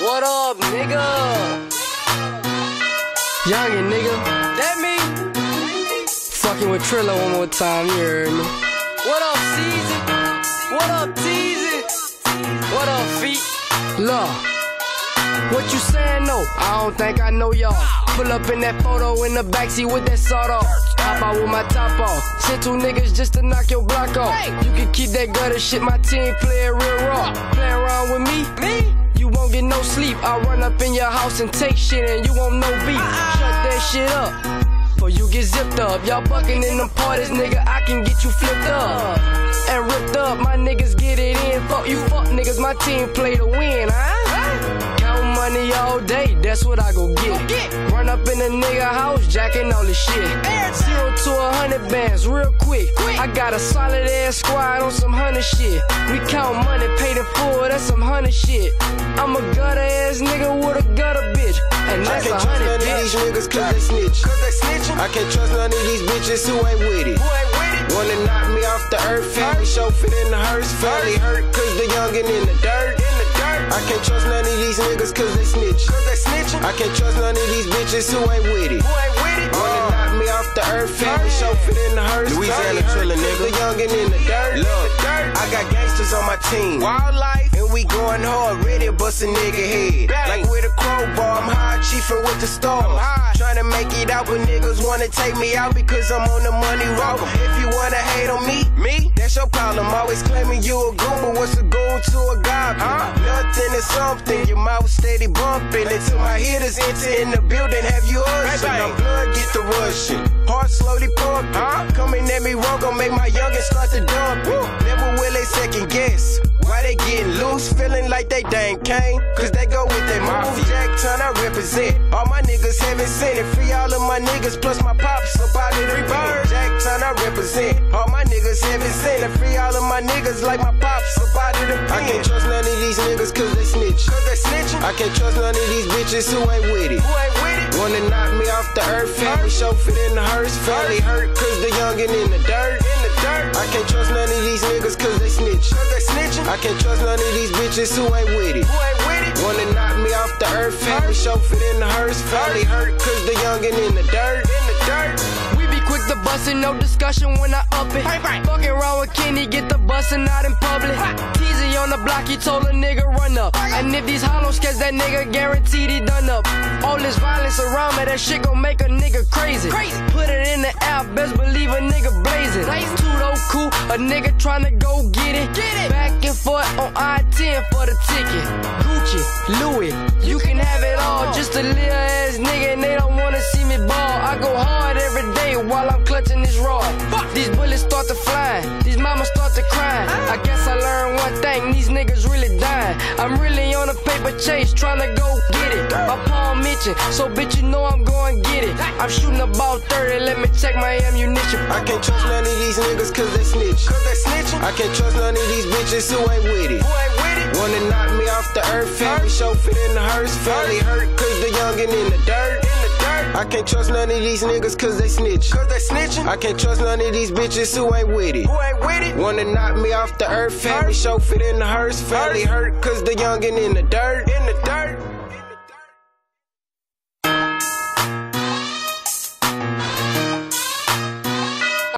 nigga. Youngin, nigga. That me? Fucking with Trilla one more time, you heard me. What up, Season? What up, Teasy? What up, Feet? Look. What you saying, no? I don't think I know y'all. Pull up in that photo in the backseat with that sawed off. Hop out with my top off. Send two niggas just to knock your block off. You can keep that gutter shit, my team play it real raw. Play around with me? Me? You won't get no sleep. I'll run up in your house and take shit and you won't know beat. Shut that shit up. Before you get zipped up. Y'all bucking in them parties, nigga. I can get you flipped up. And ripped up, my niggas get it in. Fuck you, fuck niggas, my team play to win, huh? That's what I go get. Run up in a nigga house, jacking all the shit. And Zero to a hundred bands, real quick. I got a solid ass squad on some hundred shit. We count money, pay the full, that's some hundred shit. I'm a gutter ass nigga with a gutter bitch. And I that's a can't trust none hundred of these bitch. niggas cause they snitch. Cause they snitching. I can't trust none of these bitches who ain't with it. Who ain't with it? Wanna knock me off the earth, family show fit in the hearse. Family hurt cause the youngin' in the dirt. In the dirt. I can't trust none of these niggas cause they snitch. Cause they snitching. I can't trust none of these bitches who ain't with it. Who ain't with it? Wanna uh. knock me off the earth, family show fit in the hearse. Louisiana trillin', nigga. The youngin' in the dirt. Look, dirt. I got gangsters on my team. Wyld Lyfe. And we going hard, ready to bust a nigga head. Bang. Like with a crowbar, I'm high, chiefin' with the stars. Trying to make it out, but niggas wanna take me out because I'm on the money road. If you wanna hate on me, Me? That's your problem. Always claiming you a goon, but what's a goon to a goblin? Huh? Nothing is something, your mouth steady bumping. Until my hitters enter in the building, have you? Bang, bang. My blood get the rushing, heart slowly pumping. Huh? Coming at me wrong, gon' make my youngin' start to dumping. Never will they second guess. Why they getting loose, feeling like they dang came? Cause they go with their mouth. Jacktown, I represent. All my niggas haven't seen it. Free all of my niggas, plus my pops up out of the bird. Jacktown, I represent. All my niggas haven't seen it. Free all of my niggas like my pops up out of the pen. I can't trust none of these niggas cause they snitch. Cause they snitching. I can't trust none of these bitches who ain't with it. Who ain't with it? Wanna knock me off the earth, family show fit in the hearse. Family hurt cause the youngin' in the dirt. In the dirt. I can't trust none of these niggas cause they snitch. Cause they snitching. I can't trust none of these bitches who ain't with it. Who ain't with it? Wanna knock me off the earth, family show fit in the hearse. Family hurt cause the youngin' in the dirt. In the dirt. Quick to bustin', no discussion when I up it. Bang. Fucking around with Kenny, get the bustin' out in public. Teasy on the block, he told a nigga run up. And if these hollows catch that nigga, guaranteed he done up. All this violence around me, that shit gon' make a nigga crazy. Put it in the air, best believe a nigga blazing. A nigga tryna go get it. Get it. Back and forth on I-10 for the ticket. Gucci, Louis, you can have it all. Just a little ass nigga and they don't wanna see me ball. I go hard every day while I'm clutching this rod. These chase, tryna go get it. My palm itching, so bitch you know I'm going get it. I'm shooting about 30, let me check my ammunition. I can't trust none of these niggas cause they snitch. Cause they snitching. I can't trust none of these bitches who ain't with it. Who ain't with it? Wanna knock me off the earth, family show fit in the hearse. Family hurt cause the youngin' in the dirt. In the dirt. I can't trust none of these niggas cause they snitch. Cause they snitching. I can't trust none of these bitches who ain't with it. Who ain't with it? Wanna knock me off the earth, family show fit in the hearse. Family hurt cause the youngin' in the dirt. In the dirt.